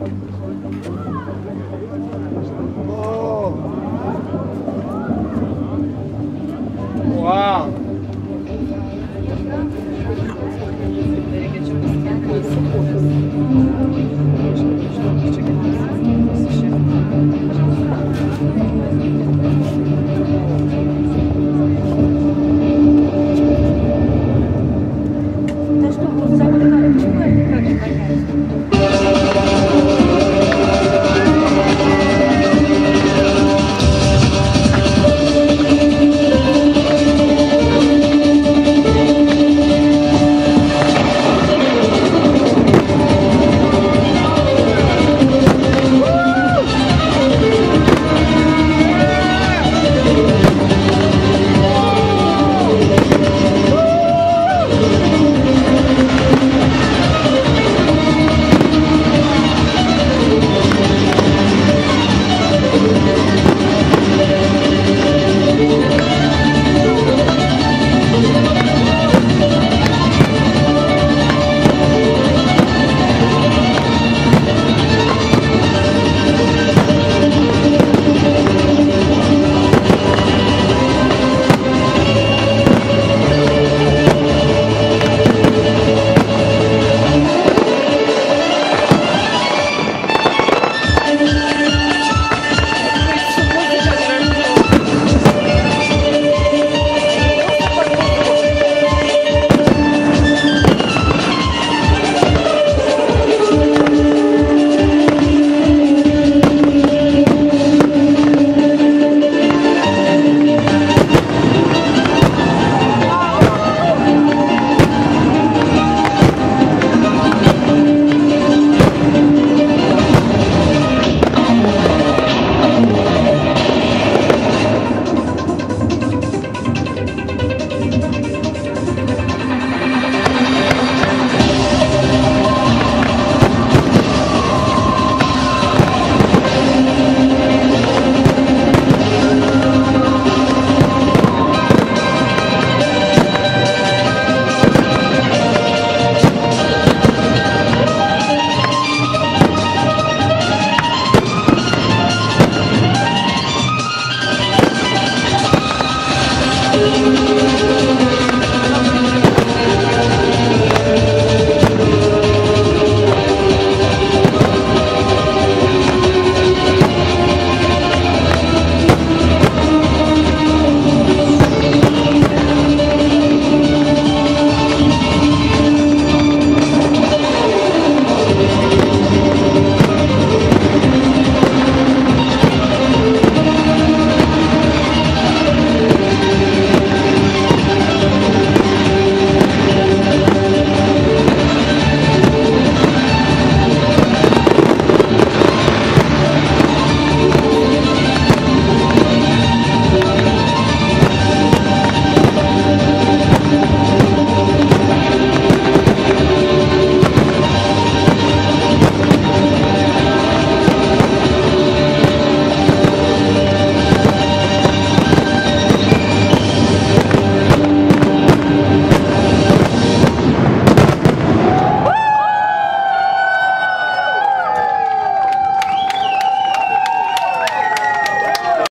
Oh. Wow.